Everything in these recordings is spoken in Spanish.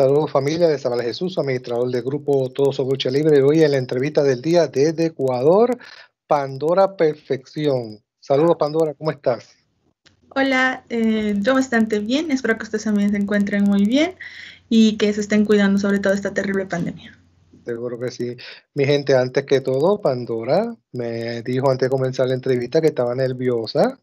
Saludos familia de Sabal Jesús, administrador del grupo Todo sobre Lucha Libre. Hoy en la entrevista del día desde Ecuador, Pandora Perfección. Saludos Pandora, ¿cómo estás? Hola, eh, yo bastante bien. Espero que ustedes también se encuentren muy bien y que se estén cuidando sobre todo esta terrible pandemia. Seguro que sí. Mi gente, antes que todo, Pandora me dijo antes de comenzar la entrevista que estaba nerviosa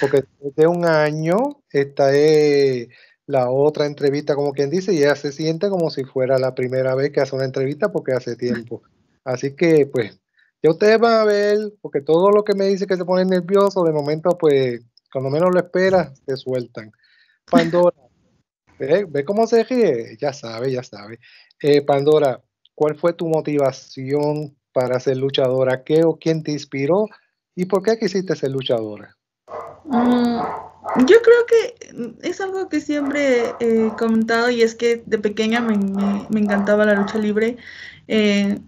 porque desde un año esta es la otra entrevista, como quien dice, y ella se siente como si fuera la primera vez que hace una entrevista porque hace tiempo. Así que, pues, ya ustedes van a ver, porque todo lo que me dice que se pone nervioso, de momento, pues, cuando menos lo esperas, te sueltan. Pandora, ¿ve, cómo se ríe? Ya sabe, ya sabe. Eh, Pandora, ¿cuál fue tu motivación para ser luchadora? ¿Qué o quién te inspiró? ¿Y por qué quisiste ser luchadora? Mm, yo creo que es algo que siempre he comentado y es que de pequeña me, encantaba la lucha libre. Eh,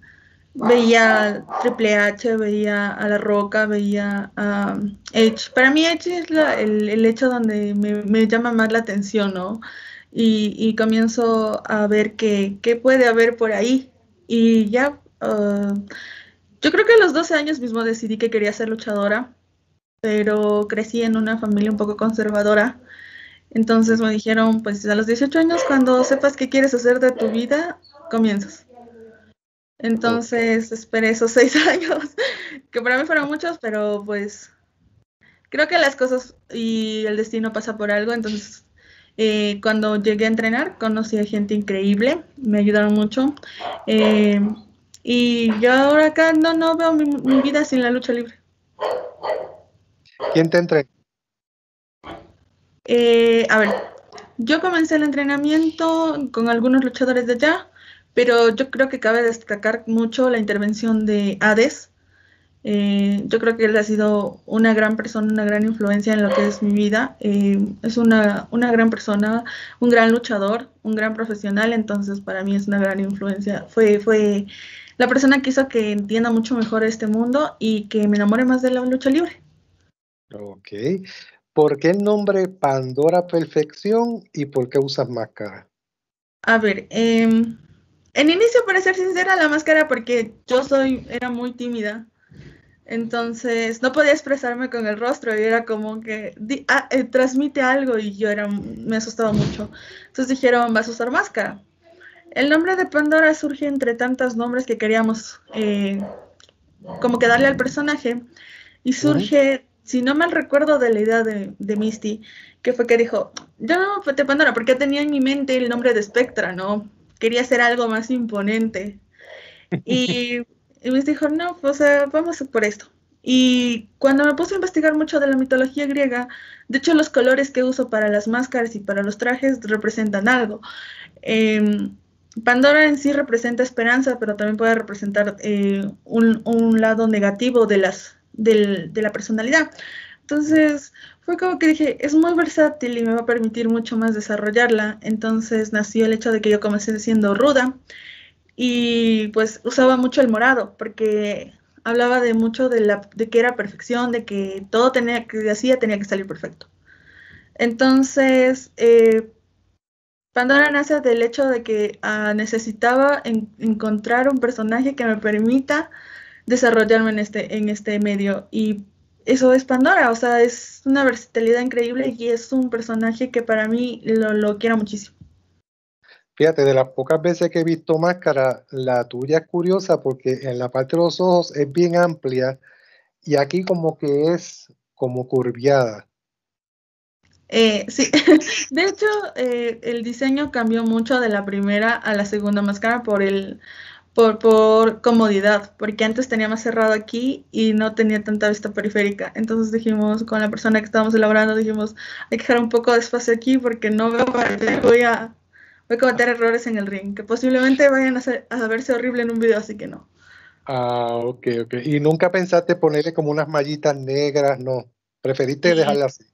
veía Triple H, veía a La Roca, veía a Edge. Para mí Edge es el, hecho donde me, llama más la atención, ¿no? Y, comienzo a ver qué, puede haber por ahí. Y ya, uh, yo creo que a los 12 años mismo decidí que quería ser luchadora pero crecí en una familia un poco conservadora. Entonces me dijeron, pues a los 18 años, cuando sepas qué quieres hacer de tu vida, comienzas. Entonces esperé esos seis años, que para mí fueron muchos, pero pues creo que las cosas y el destino pasa por algo. Entonces eh, cuando llegué a entrenar, conocí a gente increíble, me ayudaron mucho. Eh, y yo ahora acá no, no veo mi vida sin la lucha libre. ¿Quién te entrenó? Eh, a ver, yo comencé el entrenamiento con algunos luchadores de allá, pero yo creo que cabe destacar mucho la intervención de Hades. Eh, yo creo que él ha sido una gran persona, una gran influencia en lo que es mi vida. Eh, es una, una, gran persona, un gran luchador, un gran profesional, entonces para mí es una gran influencia. Fue, fue la persona que hizo que entienda mucho mejor este mundo y que me enamore más de la lucha libre. Ok. ¿Por qué el nombre Pandora Perfección y por qué usas máscara? A ver, em, en inicio, para ser sincera, la máscara porque yo soy, era muy tímida. Entonces no podía expresarme con el rostro y era como que ah, eh, transmite algo y yo era, me asustaba mucho. Entonces dijeron, vas a usar máscara. El nombre de Pandora surge entre tantos nombres que queríamos eh, como que darle al personaje y surge si no mal recuerdo de la idea de, Misty, que fue que dijo, yo no, te Pandora, porque tenía en mi mente el nombre de Spectra, ¿no? Quería ser algo más imponente. Y, y Misty dijo, no, pues vamos por esto. Y cuando me puse a investigar mucho de la mitología griega, de hecho los colores que uso para las máscaras y para los trajes representan algo. Em, Pandora en sí representa esperanza, pero también puede representar eh, un, un, lado negativo de las, de la personalidad. Entonces, fue como que dije, es muy versátil y me va a permitir mucho más desarrollarla. Entonces nació el hecho de que yo comencé siendo ruda y pues usaba mucho el morado porque hablaba de mucho de que era perfección, de que todo tenía que hacía tenía que salir perfecto. Entonces, eh, Pandora nace del hecho de que ah, necesitaba encontrar un personaje que me permita desarrollarme en este, en este medio. Y eso es Pandora, o sea, es una versatilidad increíble y es un personaje que para mí lo, quiero muchísimo. Fíjate, de las pocas veces que he visto máscara, la tuya es curiosa porque en la parte de los ojos es bien amplia y aquí como que es como curviada. Eh, sí, de hecho eh, el diseño cambió mucho de la primera a la segunda máscara por el, por, por comodidad, porque antes tenía más cerrado aquí y no tenía tanta vista periférica. Entonces dijimos, con la persona que estábamos elaborando, dijimos, hay que dejar un poco de espacio aquí porque no veo para voy a, voy a cometer errores en el ring, que posiblemente vayan a, a verse horrible en un video, así que no. Ah, ok, ok. ¿Y nunca pensaste ponerle como unas mallitas negras? No, preferiste dejarla así.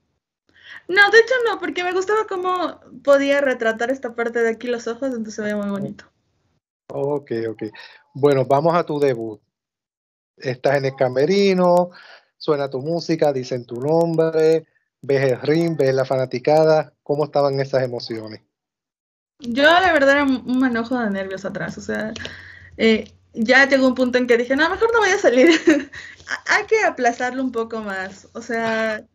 No, de hecho no, porque me gustaba cómo podía retratar esta parte de aquí los ojos, entonces se veía muy bonito. Ok, ok. Bueno, vamos a tu debut. Estás en el camerino, suena tu música, dicen tu nombre, ves el ring, ves la fanaticada. ¿Cómo estaban esas emociones? Yo la verdad era un manojo de nervios atrás, o sea, eh, ya llegó un punto en que dije, no, mejor no voy a salir, hay que aplazarlo un poco más, o sea,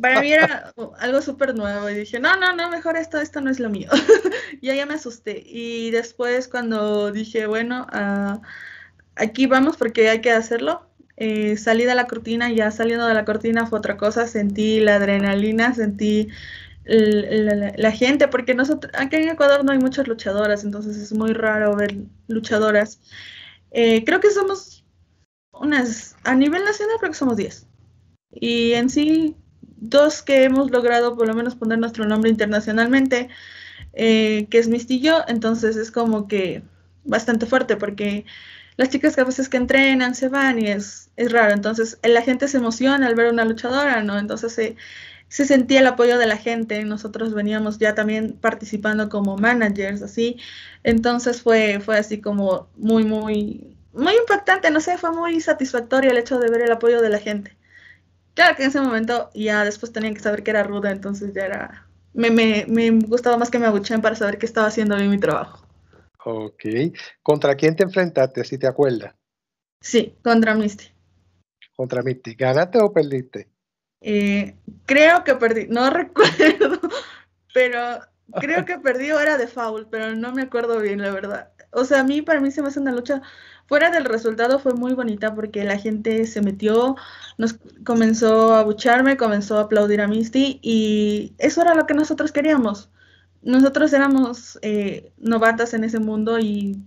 para mí era algo súper nuevo y dije, no, no, no, mejor esto, esto no es lo mío. y ya me asusté. Y después cuando dije, bueno, uh, aquí vamos porque hay que hacerlo, eh, salí de la cortina ya saliendo de la cortina fue otra cosa, sentí la adrenalina, sentí la, gente, porque nosotros, aquí en Ecuador no hay muchas luchadoras, entonces es muy raro ver luchadoras. Eh, creo que somos unas, a nivel nacional creo que somos 10. Y en sí, dos que hemos logrado por lo menos poner nuestro nombre internacionalmente, eh, que es Mistillo, entonces es como que bastante fuerte porque las chicas que a veces que entrenan se van y es, es raro, entonces la gente se emociona al ver una luchadora, ¿no? Entonces se, se sentía el apoyo de la gente, nosotros veníamos ya también participando como managers, así, entonces fue, fue así como muy, muy, muy impactante, no sé, fue muy satisfactorio el hecho de ver el apoyo de la gente. Claro que en ese momento ya después tenían que saber que era ruda, entonces ya era... Me, me, me gustaba más que me abuchen para saber que estaba haciendo bien mi trabajo. Ok. ¿Contra quién te enfrentaste, si te acuerdas? Sí, contra Misty. Contra Misty. ¿Ganaste o perdiste? Eh, creo que perdí, no recuerdo, pero creo que perdí hora de foul, pero no me acuerdo bien, la verdad. O sea, a mí, para mí se me hace una lucha fuera del resultado fue muy bonita porque la gente se metió, nos comenzó a bucharme, comenzó a aplaudir a Misty y eso era lo que nosotros queríamos. Nosotros éramos eh, novatas en ese mundo y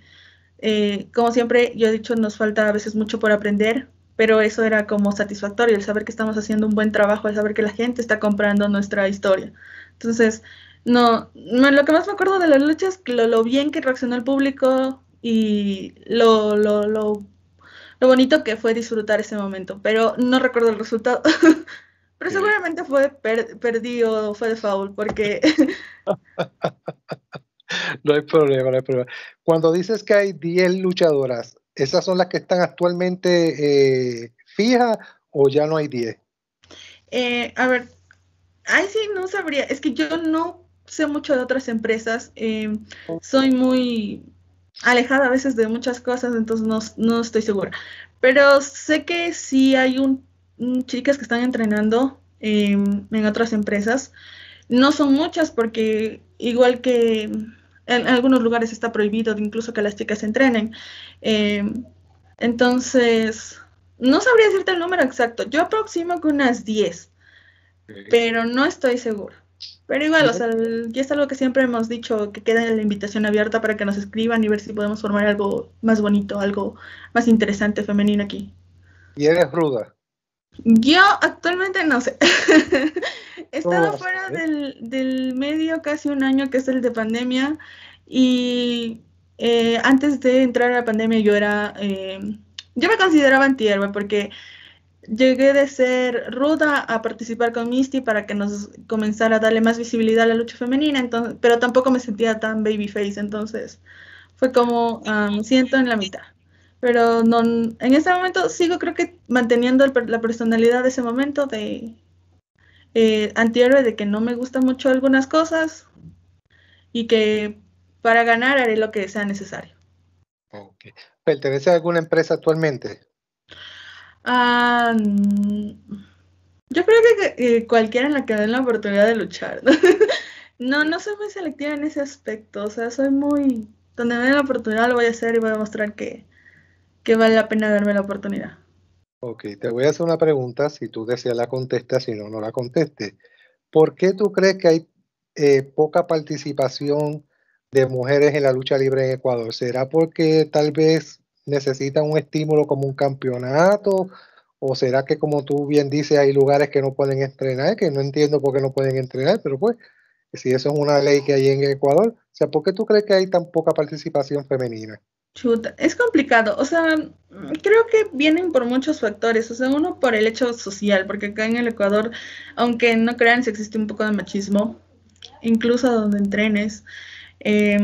eh, como siempre yo he dicho, nos falta a veces mucho por aprender, pero eso era como satisfactorio, el saber que estamos haciendo un buen trabajo, el saber que la gente está comprando nuestra historia. Entonces, no, lo que más me acuerdo de la lucha es lo, lo bien que reaccionó el público, y lo, lo, lo, lo bonito que fue disfrutar ese momento, pero no recuerdo el resultado. pero seguramente fue perdido, fue de foul, porque... no hay problema, no hay problema. Cuando dices que hay 10 luchadoras, ¿esas son las que están actualmente eh, fijas o ya no hay 10? Eh, a ver, ay sí, no sabría, es que yo no sé mucho de otras empresas, eh, soy muy alejada a veces de muchas cosas, entonces no, estoy segura. Pero sé que sí hay un, chicas que están entrenando em, en otras empresas. No son muchas porque igual que en, algunos lugares está prohibido incluso que las chicas entrenen. Em, entonces, no sabría decirte el número exacto. Yo aproximo con unas 10, pero no estoy segura. Pero igual, o sea, ya es algo que siempre hemos dicho, que queda la invitación abierta para que nos escriban y ver si podemos formar algo más bonito, algo más interesante femenino aquí. ¿Y eres ruda? Yo actualmente no sé. He estado fuera del, medio casi un año, que es el de pandemia, y eh, antes de entrar a la pandemia yo era, eh, yo me consideraba antihéroe porque llegué de ser ruda a participar con Misty para que nos comenzara a darle más visibilidad a la lucha femenina, entonces, pero tampoco me sentía tan babyface, entonces fue como um, siento en la mitad. Pero no, en ese momento sigo creo que manteniendo la personalidad de ese momento de eh, antihéroe, de que no me gustan mucho algunas cosas y que para ganar haré lo que sea necesario. Okay. ¿Pertenece a alguna empresa actualmente? Ah, yo creo que, cualquiera en la que den la oportunidad de luchar. no, no soy muy selectiva en ese aspecto. O sea, soy muy. Donde me den la oportunidad lo voy a hacer y voy a demostrar que, vale la pena darme la oportunidad. Ok, te voy a hacer una pregunta. Si tú deseas la contestas, si no, no la contestes. ¿Por qué tú crees que hay eh, poca participación de mujeres en la lucha libre en Ecuador? ¿Será porque tal vez necesitan un estímulo como un campeonato? ¿O será que, como tú bien dices, hay lugares que no pueden entrenar? Que no entiendo por qué no pueden entrenar, pero pues, si eso es una ley que hay en Ecuador, o sea, ¿por qué tú crees que hay tan poca participación femenina? Chuta, es complicado, o sea, creo que vienen por muchos factores, o sea, uno por el hecho social, porque acá en el Ecuador, aunque no crean si existe un poco de machismo, incluso donde entrenes, eh,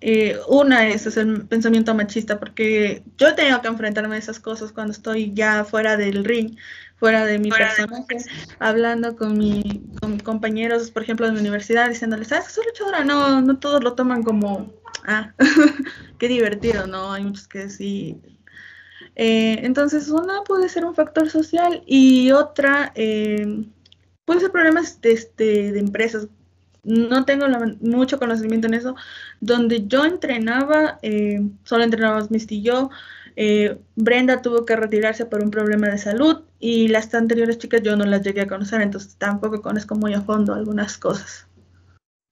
eh, una es, es, el pensamiento machista, porque yo tengo que enfrentarme a esas cosas cuando estoy ya fuera del ring, fuera de mi personaje, hablando con, mi, con mis compañeros, por ejemplo, de mi universidad, diciéndoles, ¿sabes que soy luchadora? No, no todos lo toman como, ah, qué divertido, ¿no? Hay muchos que sí. Eh, entonces, una puede ser un factor social y otra eh, puede ser problemas de, este, de empresas. No tengo mucho conocimiento en eso. Donde yo entrenaba, eh, solo entrenaba Misty y yo. Brenda tuvo que retirarse por un problema de salud y las anteriores chicas yo no las llegué a conocer, entonces tampoco conozco muy a fondo algunas cosas.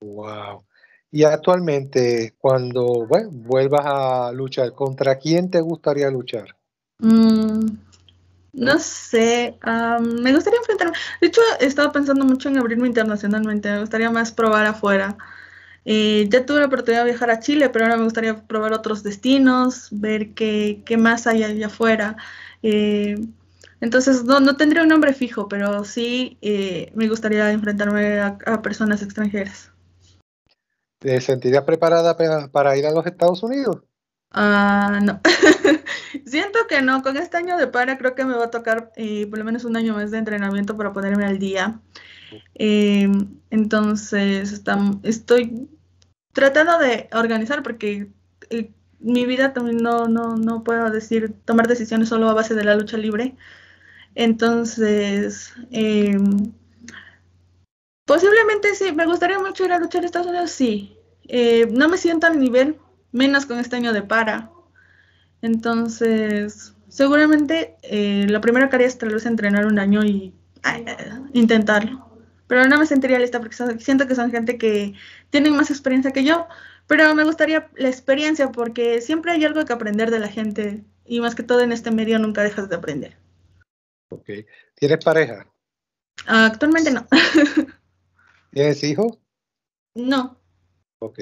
Wow. Y actualmente, cuando vuelvas a luchar, ¿contra quién te gustaría luchar? Mm, no sé, me gustaría enfrentarme. De hecho, he estado pensando mucho en abrirme internacionalmente, me gustaría más probar afuera. Eh, ya tuve la oportunidad de viajar a Chile, pero ahora me gustaría probar otros destinos, ver qué, qué más hay allá afuera. Eh, entonces, no, no tendría un nombre fijo, pero sí eh, me gustaría enfrentarme a, personas extranjeras. ¿Te sentirías preparada para, ir a los Estados Unidos? Ah, no. Siento que no. Con este año de para creo que me va a tocar eh, por lo menos un año más de entrenamiento para ponerme al día. Em, entonces, estoy tratando de organizar porque eh, mi vida también no, no, no puedo decir tomar decisiones solo a base de la lucha libre. Entonces, em, posiblemente sí, me gustaría mucho ir a luchar en Estados Unidos, sí. Eh, no me siento al nivel, menos con este año de para. Entonces, seguramente eh, lo primero que haría es tal vez entrenar un año y intentarlo. Pero no me sentiría lista porque siento que son gente que tienen más experiencia que yo. Pero me gustaría la experiencia porque siempre hay algo que aprender de la gente y más que todo en este medio nunca dejas de aprender. Ok. ¿Tienes pareja? actualmente no. ¿Tienes hijos? No. Ok.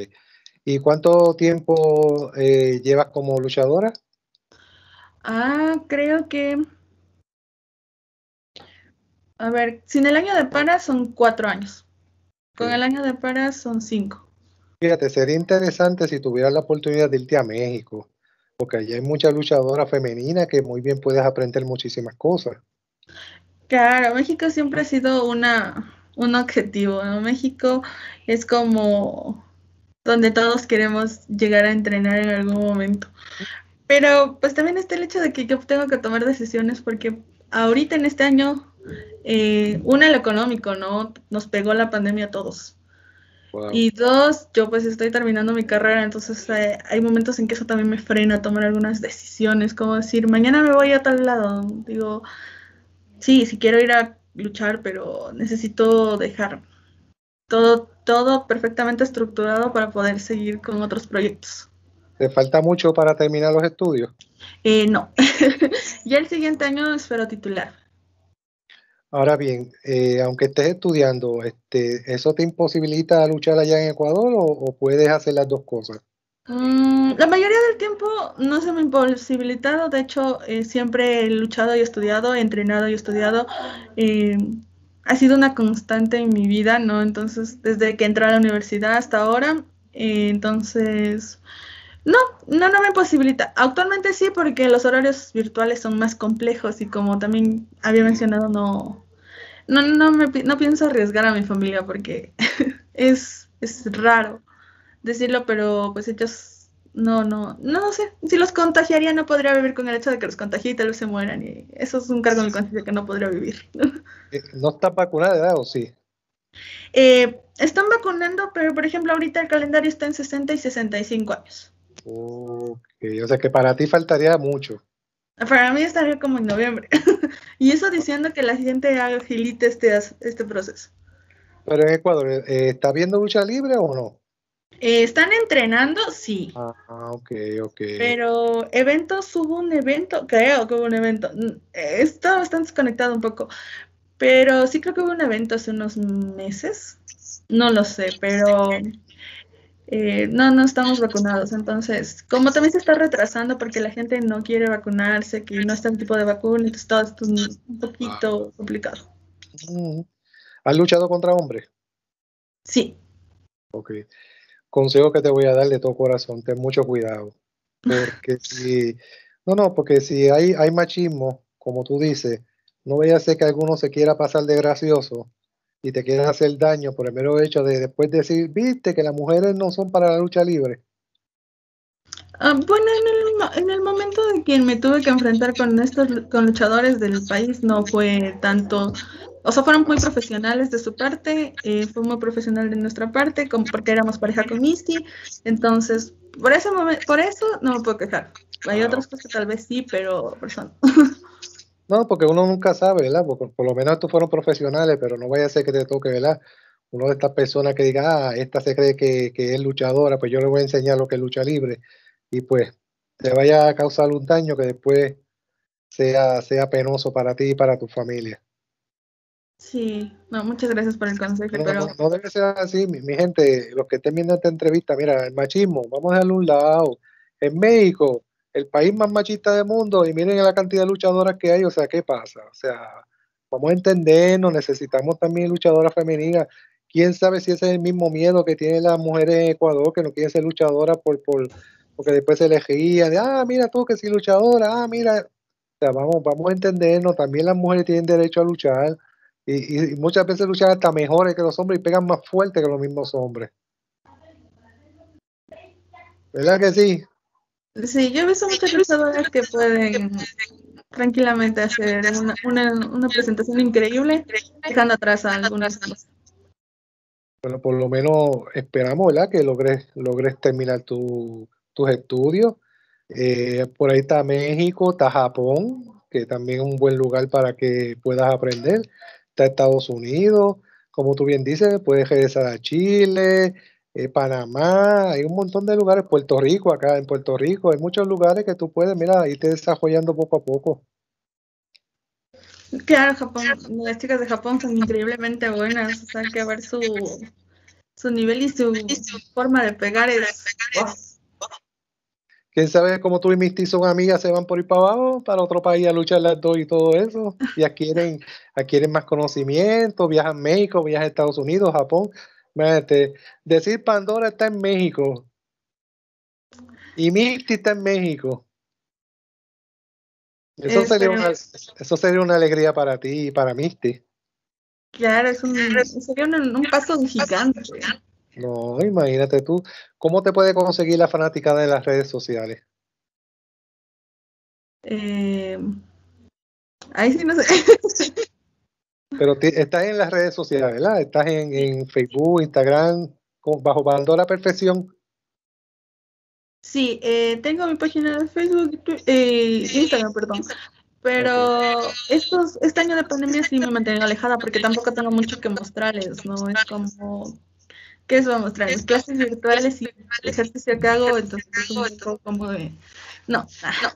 ¿Y cuánto tiempo eh, llevas como luchadora? Ah, creo que. A ver, sin el año de para son cuatro años. Con el año de para son cinco. Fíjate, sería interesante si tuvieras la oportunidad de irte a México, porque allí hay muchas luchadoras femeninas que muy bien puedes aprender muchísimas cosas. Claro, México siempre ha sido una, un objetivo, ¿no? México es como donde todos queremos llegar a entrenar en algún momento. Pero pues también está el hecho de que yo tengo que tomar decisiones porque ahorita en este año, eh, una, lo económico, ¿no? Nos pegó la pandemia a todos. Y dos, yo pues estoy terminando mi carrera, entonces eh, hay momentos en que eso también me frena a tomar algunas decisiones, como decir, mañana me voy a tal lado. Digo, sí, sí quiero ir a luchar, pero necesito dejar todo, todo perfectamente estructurado para poder seguir con otros proyectos. ¿Te falta mucho para terminar los estudios? Eh, no, ya el siguiente año espero titular. Ahora bien, eh, aunque estés estudiando, este, ¿eso te imposibilita luchar allá en Ecuador o puedes hacer las dos cosas? Mm, la mayoría del tiempo no se me ha imposibilitado, de hecho eh, siempre he luchado y estudiado, he entrenado y estudiado. Ha sido una constante en mi vida, ¿no? Entonces, desde que entré a la universidad hasta ahora, eh, entonces, no, no, no me imposibilita. Actualmente sí, porque los horarios virtuales son más complejos y como también había mencionado, no, no, no, me, no pienso arriesgar a mi familia porque es, es raro decirlo, pero pues ellos no, no, no sé, si los contagiaría no podría vivir con el hecho de que los contagie y tal vez se mueran y eso es un cargo en el conciencia que no podría vivir. Eh, ¿No están vacunadas o sí? Eh, están vacunando, pero por ejemplo ahorita el calendario está en 60 y 65 años. Ok, o sea que para ti faltaría mucho. Para mí estaría como en noviembre. y eso diciendo que la gente agilite este, este proceso. Pero en Ecuador, eh, ¿está viendo lucha libre o no? Eh, ¿Están entrenando? Sí. Ah, ok, ok. Pero eventos, hubo un evento, creo que hubo un evento. Mm, está bastante desconectado un poco. Pero sí creo que hubo un evento hace unos meses. No lo sé, pero eh, no, no estamos vacunados. Entonces, como también se está retrasando porque la gente no quiere vacunarse, que no está el tipo de vacuna, entonces todo esto es un poquito complicado. Mm. ¿Has luchado contra hombres? Sí. Ok consejo que te voy a dar de todo corazón, ten mucho cuidado. Porque si, no, no, porque si hay, hay machismo, como tú dices, no vaya a ser que alguno se quiera pasar de gracioso y te quiera hacer daño por el mero hecho de después decir, viste que las mujeres no son para la lucha libre. Ah, bueno, en el, en el momento de que me tuve que enfrentar con estos con luchadores del país, no fue tanto, o sea, fueron muy profesionales de su parte, eh, fue muy profesional de nuestra parte, como porque éramos pareja con Misty, entonces, por ese momento, por eso no me puedo quejar. Hay otras cosas que tal vez sí, pero por eso no. No, porque uno nunca sabe, ¿verdad? Porque por lo menos estos fueron profesionales, pero no vaya a ser que te toque, ¿verdad? Uno de estas personas que diga, ah, esta se cree que, que es luchadora, pues yo le voy a enseñar lo que es lucha libre y pues te vaya a causar un daño que después sea, sea penoso para ti y para tu familia. Sí, no, muchas gracias por el consejo. No, pero... no, no debe ser así, mi, mi, gente, los que estén viendo esta entrevista, mira, el machismo, vamos a dejarlo a un lado. En México, el país más machista del mundo, y miren la cantidad de luchadoras que hay, o sea, ¿qué pasa? O sea, vamos a entendernos, necesitamos también luchadoras femeninas. ¿Quién sabe si ese es el mismo miedo que tienen las mujeres en Ecuador, que no quieren ser luchadoras por, por, porque después se elegía de, ah, mira tú que si luchadora, ah, mira, o sea, vamos, vamos a entendernos, también las mujeres tienen derecho a luchar y, y, muchas veces luchan hasta mejores que los hombres y pegan más fuerte que los mismos hombres. ¿Verdad que sí? Sí, yo he visto muchas luchadoras que pueden tranquilamente hacer una, una, una presentación increíble dejando atrás a algunas cosas. Bueno, por lo menos esperamos, ¿verdad? Que logres, logres terminar tu, tus estudios. Eh, por ahí está México, está Japón, que también es un buen lugar para que puedas aprender. Está Estados Unidos, como tú bien dices, puedes regresar a Chile, eh, Panamá, hay un montón de lugares, Puerto Rico, acá en Puerto Rico, hay muchos lugares que tú puedes, mira, irte desarrollando poco a poco. Claro, Japón, las chicas de Japón son increíblemente buenas, o sea, que ver su, su nivel y su forma de pegar es... quién sabe cómo tú y Misty son amigas, se van por ir para abajo, para otro país a luchar las dos y todo eso, y adquieren, adquieren más conocimiento, viajan a México, viajan a Estados Unidos, Japón. Decir Pandora está en México y Misty está en México. Eso, sería, una, eso sería una alegría para ti y para Misty. Claro, es un, sería un, un paso gigante. No, imagínate tú, ¿cómo te puede conseguir la fanática de las redes sociales? Eh, ahí sí no sé. Pero estás en las redes sociales, ¿verdad? Estás en, en Facebook, Instagram, bajo Pandora Perfección. Sí, eh, tengo mi página de Facebook, eh, Instagram, perdón. Pero estos, este año de pandemia sí me mantengo alejada porque tampoco tengo mucho que mostrarles, ¿no? Es como ¿Qué les voy a mostrar? Las clases virtuales y el ejercicio que hago, entonces es un poco como de... No, no.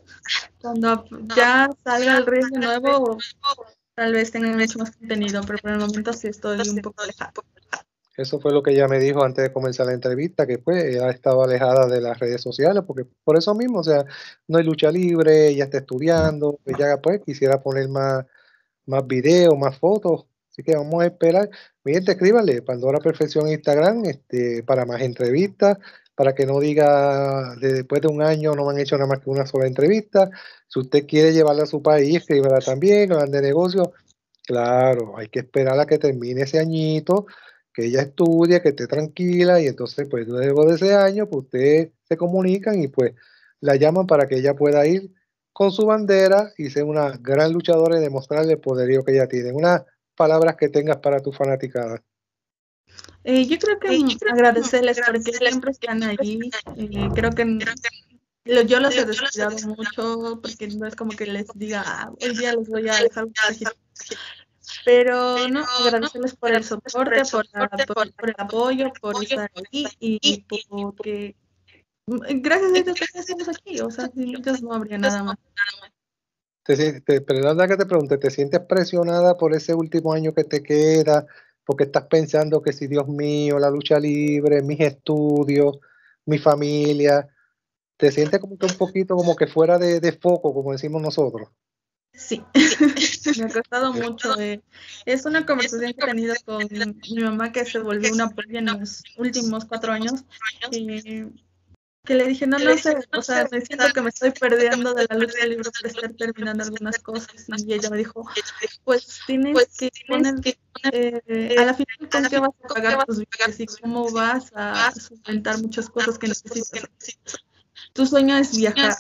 Cuando ya salga el de nuevo, tal vez tenga mucho más contenido, pero por el momento sí estoy un poco alejada. Eso fue lo que ella me dijo antes de comenzar la entrevista, que pues ha estado alejada de las redes sociales, porque por eso mismo, o sea, no hay lucha libre, ella está estudiando, ella pues quisiera poner más, más videos, más fotos, Así que vamos a esperar. Escríbanle Pandora Perfección Instagram este, para más entrevistas, para que no diga de después de un año no me han hecho nada más que una sola entrevista. Si usted quiere llevarla a su país, escríbala también, hablan de negocio. Claro, hay que esperar a que termine ese añito, que ella estudie, que esté tranquila y entonces pues luego de ese año pues ustedes se comunican y pues la llaman para que ella pueda ir con su bandera y ser una gran luchadora y demostrarle el poderío que ella tiene. Una palabras que tengas para tu fanaticada? Eh, yo creo que agradecerles porque siempre están allí. Eh, creo que yo los he descuidado mucho porque no es como que les diga, ah, hoy día les voy a dejar un Pero no, agradecerles por el soporte, por, por, por el apoyo, por estar aquí y porque gracias a ellos estamos aquí. O sea, sin ellos no habría nada más. Te, te, perdona que te pregunte, ¿te sientes presionada por ese último año que te queda? Porque estás pensando que si Dios mío, la lucha libre, mis estudios, mi familia, ¿te sientes como que un poquito como que fuera de, de foco, como decimos nosotros? Sí, me ha costado mucho. Eh. Es una conversación que he tenido con mi mamá que se volvió una apoyo en los últimos cuatro años. Eh, que le dije, no, no sé, o sea, me siento que me estoy perdiendo de la lucha libre por estar terminando algunas cosas. Y ella me dijo, pues tienes pues que poner, eh, a la final, ¿con qué vas a pagar tus viajes y cómo vas a solventar muchas cosas que necesitas? Tu sueño es viajar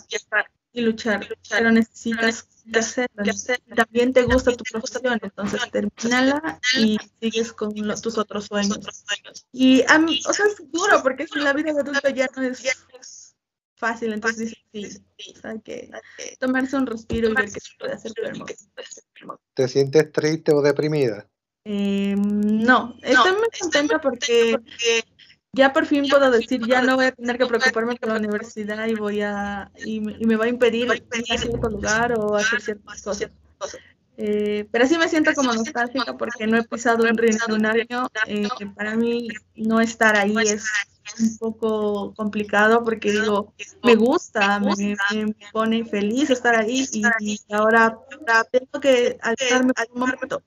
y luchar, pero necesitas que. También te gusta tu profesión, entonces termínala y sigues con tus otros sueños. Y, a mí, o sea, es duro porque si la vida de adulto ya no es fácil, entonces dices, sí, hay que tomarse un respiro y ver qué se puede hacer ¿Te sientes triste o deprimida? Eh, no, estoy muy contenta porque ya por fin puedo decir, ya no voy a tener que preocuparme por la universidad y voy a y me, va a impedir ir a cierto lugar o hacer ciertas cosas. Eh, pero sí me siento como nostálgica porque no he pisado en un año. Eh, para mí no estar ahí es un poco complicado porque digo, me gusta, me, me pone feliz estar ahí y, ahora tengo que alzarme un momento.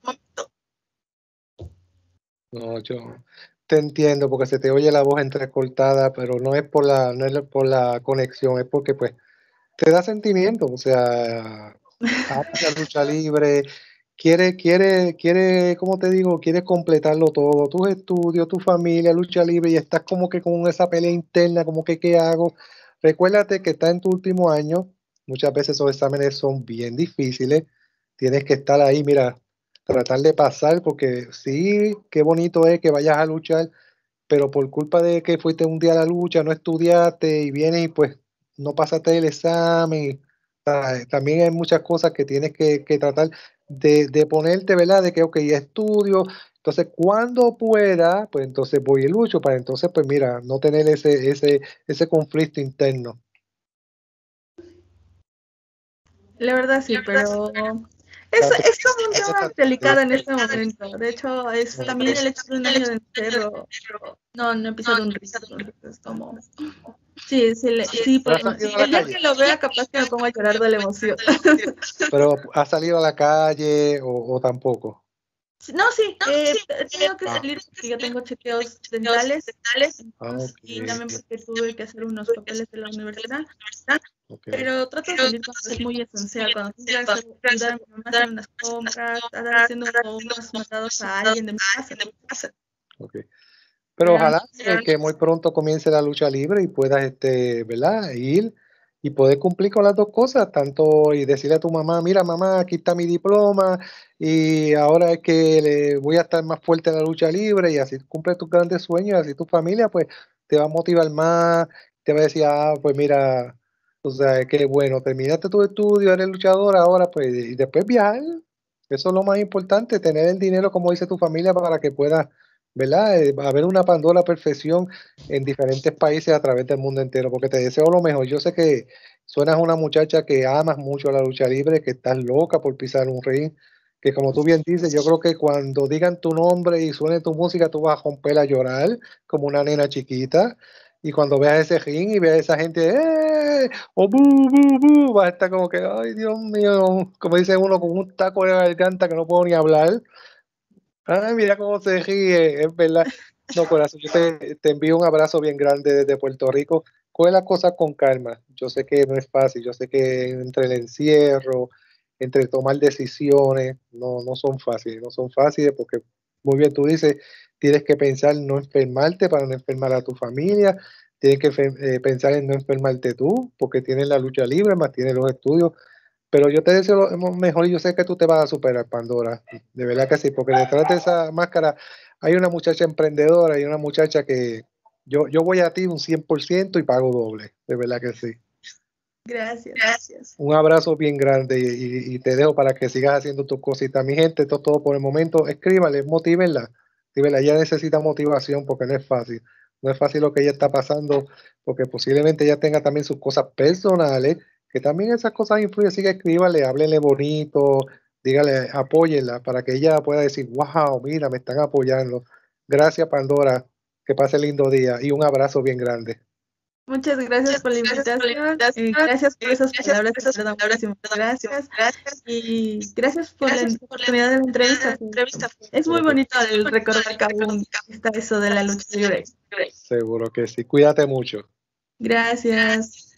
No, yo, te entiendo porque se te oye la voz entrecortada, pero no es por la, no es por la conexión, es porque pues te da sentimiento, o sea, la lucha libre, quiere, quiere, quiere, como te digo, quiere completarlo todo, tus estudios, tu familia, lucha libre, y estás como que con esa pelea interna, como que qué hago. Recuérdate que estás en tu último año, muchas veces esos exámenes son bien difíciles, tienes que estar ahí, mira, tratar de pasar, porque sí, qué bonito es que vayas a luchar, pero por culpa de que fuiste un día a la lucha, no estudiaste y vienes y pues no pasaste el examen. También hay muchas cosas que tienes que, tratar de, de, ponerte, ¿verdad? De que, ok, estudio, entonces cuando pueda, pues entonces voy y lucho, para entonces, pues mira, no tener ese, ese, ese conflicto interno. La verdad sí, pero es, es como un tema delicado en este momento. De hecho, es también el hecho de un año de entero. No, no empezó de un riso. Es como. Sí, sí, le, sí pues, el día que lo vea, capaz que me pongo a llorar de la emoción. Pero, ¿ha salido a la calle o, o tampoco? No, sí, eh, tengo que salir porque yo tengo chequeos dentales, ah, y también porque tuve que hacer unos papeles de la universidad. Pero trato de salir cuando es muy esencial, cuando tengo que hacer unas compras, andar haciendo unos mandados a alguien de mi casa. Okay. Pero ojalá que muy pronto comience la lucha libre y puedas, este, ¿verdad? Ir y poder cumplir con las dos cosas, tanto y decirle a tu mamá, mira mamá, aquí está mi diploma y ahora es que le voy a estar más fuerte en la lucha libre y así cumple tus grandes sueños, así tu familia pues te va a motivar más, te va a decir, ah, pues mira, o sea, qué bueno, terminaste tu estudio, eres luchador, ahora pues, y después viajar, eso es lo más importante, tener el dinero, como dice tu familia, para que puedas ¿verdad? Eh, haber una Pandora perfección en diferentes países a través del mundo entero, porque te deseo lo mejor. Yo sé que suenas una muchacha que amas mucho la lucha libre, que estás loca por pisar un ring, que como tú bien dices, yo creo que cuando digan tu nombre y suene tu música, tú vas a romper a llorar como una nena chiquita. Y cuando veas ese ring y veas a esa gente, ¡eh! ¡Oh, bu, bu, bu! Vas a estar como que, ¡ay, Dios mío! Como dice uno, con un taco de garganta que no puedo ni hablar. Ay, mira cómo se ríe, es verdad. No, corazón, yo te, envío un abrazo bien grande desde Puerto Rico. Coge las cosas con calma. Yo sé que no es fácil, yo sé que entre el encierro, entre tomar decisiones, no, no son fáciles, no son fáciles porque, muy bien tú dices, tienes que pensar no enfermarte para no enfermar a tu familia, tienes que eh, pensar en no enfermarte tú, porque tienes la lucha libre, más tienes los estudios, pero yo te deseo lo mejor y yo sé que tú te vas a superar, Pandora. De verdad que sí, porque detrás de esa máscara hay una muchacha emprendedora y una muchacha que yo, yo voy a ti un 100% y pago doble. De verdad que sí. Gracias. Gracias. Un abrazo bien grande y, te dejo para que sigas haciendo tus cositas. Mi gente, esto es todo por el momento. Escríbale, motívenla. Ella necesita motivación porque no es fácil. No es fácil lo que ella está pasando porque posiblemente ella tenga también sus cosas personales que también esas cosas influyen, así que escríbale, háblenle bonito, dígale, apóyenla para que ella pueda decir, wow, mira, me están apoyando. Gracias, Pandora, que pase lindo día y un abrazo bien grande. Muchas gracias por la invitación. Y gracias por esas palabras. Gracias. Gracias. Y gracias por la oportunidad de la entrevista. Es muy bonito el recordar que aún está eso de la lucha libre. Seguro que sí. Cuídate mucho. Gracias.